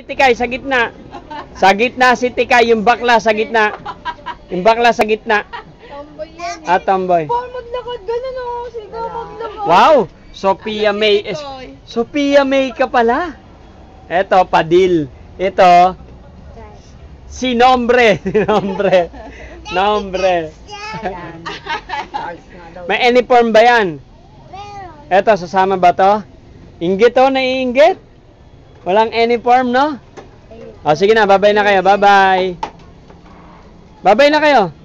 Si Tikay sa gitna. Sa gitna si Tikay, yung bakla sa gitna. Yung bakla sa gitna. Tomboy yan. At tomboy. Paul, maglakad ganun oh. Sige, maglakad. Wow! Sophia May. Es- Sophia May ka pala. Eto, Padil. Ito, si Nombre. Nombre. Nombre. May uniform ba yan? Eto, sasama ba to? Inggit to, naiinggit. Walang uniform, no? O, sige na, babay na kayo. Bye-bye. Babay na kayo.